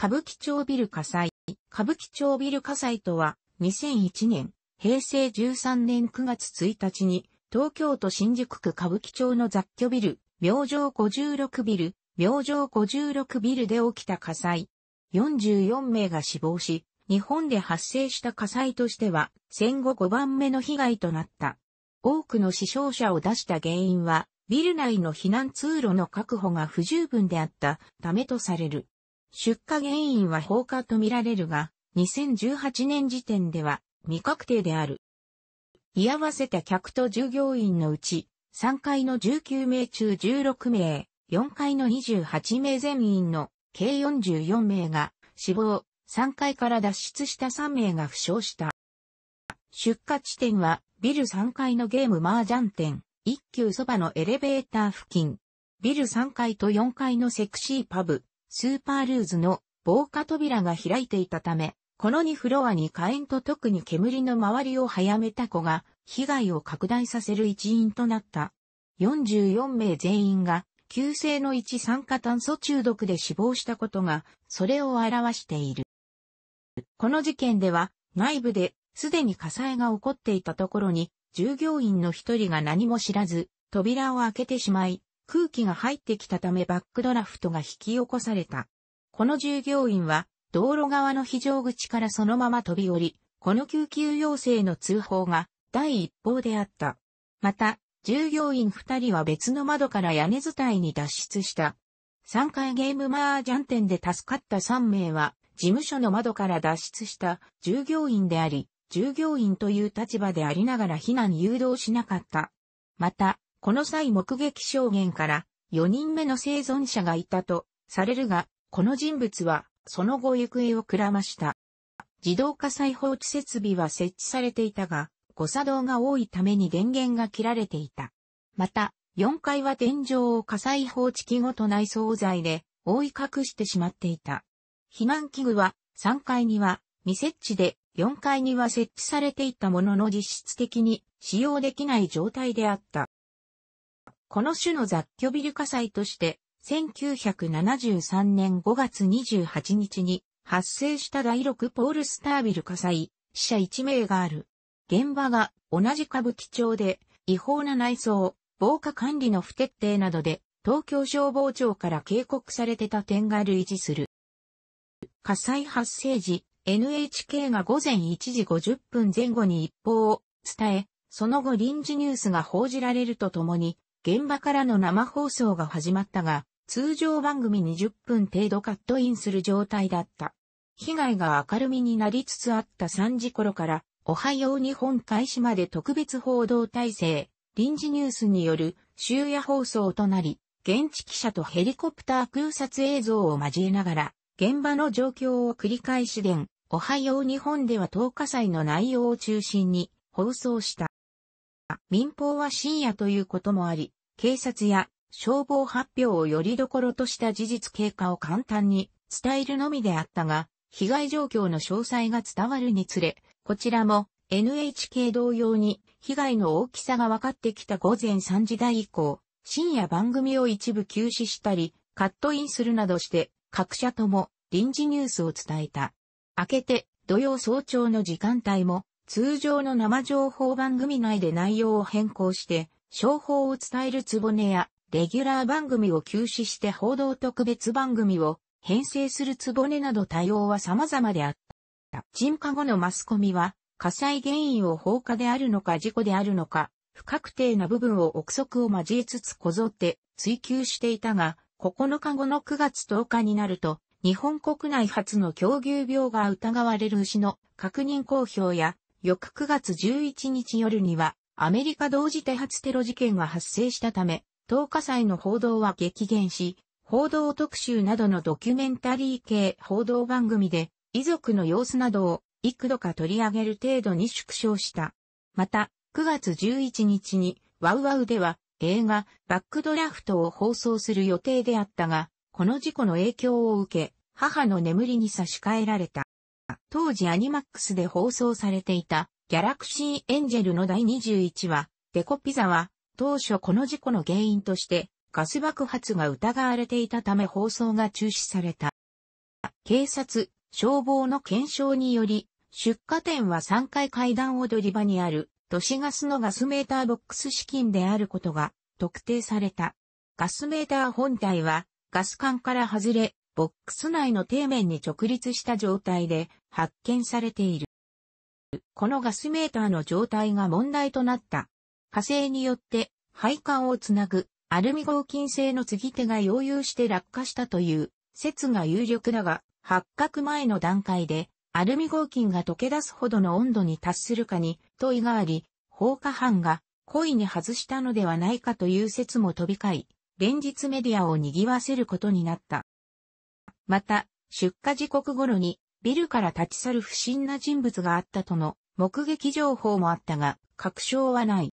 歌舞伎町ビル火災。歌舞伎町ビル火災とは、2001年、平成13年9月1日に、東京都新宿区歌舞伎町の雑居ビル、明星56ビル、明星56ビルで起きた火災。44名が死亡し、日本で発生した火災としては、戦後5番目の被害となった。多くの死傷者を出した原因は、ビル内の避難通路の確保が不十分であったためとされる。出火原因は放火とみられるが、2018年時点では未確定である。居合わせた客と従業員のうち、3階の19名中16名、4階の28名全員の計44名が死亡、3階から脱出した3名が負傷した。出火地点はビル3階のゲーム麻雀店、一級そばのエレベーター付近。ビル3階と4階のセクシーパブ、スーパールーズの防火扉が開いていたため、この2フロアに火炎と特に煙の周りを早めた子が被害を拡大させる一因となった。44名全員が急性の一酸化炭素中毒で死亡したことがそれを表している。この事件では内部ですでに火災が起こっていたところに従業員の一人が何も知らず扉を開けてしまい空気が入ってきたためバックドラフトが引き起こされた。この従業員は、道路側の非常口からそのまま飛び降り、この救急要請の通報が第一報であった。また、従業員二人は別の窓から屋根伝いに脱出した。3階ゲームマージャン店で助かった3名は、事務所の窓から脱出した従業員であり、従業員という立場でありながら避難誘導しなかった。また、この際目撃証言から4人目の生存者がいたとされるが、この人物はその後行方をくらました。自動火災放置設備は設置されていたが、誤作動が多いために電源が切られていた。また、4階は天井を火災放置器ごと内装材で覆い隠してしまっていた。避難器具は3階には未設置で4階には設置されていたものの実質的に使用できない状態であった。この種の雑居ビル火災として、1973年5月28日に発生した第6ポールスタービル火災、死者1名がある。現場が同じ歌舞伎町で違法な内装、防火管理の不徹底などで東京消防庁から警告されてた点が類似する。火災発生時、NHK が午前1時50分前後に一報を伝え、その後臨時ニュースが報じられるとともに、現場からの生放送が始まったが、通常番組20分程度カットインする状態だった。被害が明るみになりつつあった3時頃から、おはよう日本開始まで特別報道体制、臨時ニュースによる終夜放送となり、現地記者とヘリコプター空撮映像を交えながら、現場の状況を繰り返し伝、おはよう日本では10日祭の内容を中心に放送した。民放は深夜ということもあり、警察や消防発表をよりどころとした事実経過を簡単に伝えるのみであったが、被害状況の詳細が伝わるにつれ、こちらも NHK 同様に被害の大きさが分かってきた午前3時台以降、深夜番組を一部休止したり、カットインするなどして、各社とも臨時ニュースを伝えた。明けて、土曜早朝の時間帯も、通常の生情報番組内で内容を変更して、商法を伝えるつぼねや、レギュラー番組を休止して報道特別番組を編成するつぼねなど対応は様々であった。鎮火後のマスコミは、火災原因を放火であるのか事故であるのか、不確定な部分を憶測を交えつつこぞって追求していたが、9日後の9月10日になると、日本国内初の狂牛病が疑われる牛の確認公表や、翌9月11日夜にはアメリカ同時多発テロ事件が発生したため、10日祭の報道は激減し、報道特集などのドキュメンタリー系報道番組で、遺族の様子などを幾度か取り上げる程度に縮小した。また、9月11日に、ワウワウでは映画バックドラフトを放送する予定であったが、この事故の影響を受け、母の眠りに差し替えられた。当時アニマックスで放送されていたギャラクシーエンジェルの第21話、デコピザは、当初この事故の原因として、ガス爆発が疑われていたため放送が中止された。警察、消防の検証により、出火点は3階階段踊り場にある都市ガスのガスメーターボックス資金であることが特定された。ガスメーター本体はガス管から外れ、ボックス内の底面に直立した状態で発見されている。このガスメーターの状態が問題となった。火星によって配管をつなぐアルミ合金製の継ぎ手が溶融して落下したという説が有力だが、発覚前の段階でアルミ合金が溶け出すほどの温度に達するかに問いがあり、放火犯が故意に外したのではないかという説も飛び交い、連日メディアを賑わせることになった。また、出火時刻頃にビルから立ち去る不審な人物があったとの目撃情報もあったが、確証はない。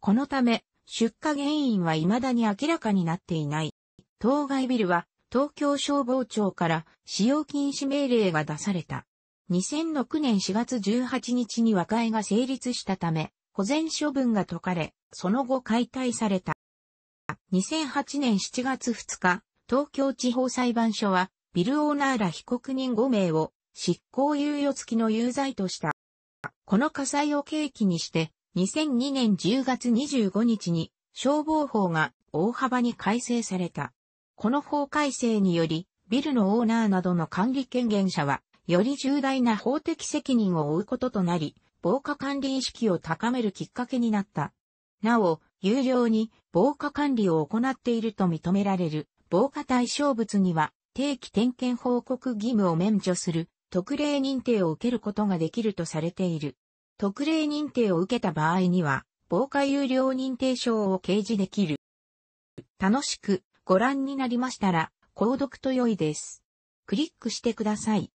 このため、出火原因は未だに明らかになっていない。当該ビルは東京消防庁から使用禁止命令が出された。2006年4月18日に和解が成立したため、保全処分が解かれ、その後解体された。2008年7月2日、東京地方裁判所は、ビルオーナーら被告人5名を執行猶予付きの有罪とした。この火災を契機にして、2002年10月25日に消防法が大幅に改正された。この法改正により、ビルのオーナーなどの管理権限者は、より重大な法的責任を負うこととなり、防火管理意識を高めるきっかけになった。なお、有料に防火管理を行っていると認められる防火対象物には定期点検報告義務を免除する特例認定を受けることができるとされている。特例認定を受けた場合には防火有料認定証を掲示できる。楽しくご覧になりましたら購読と良いです。クリックしてください。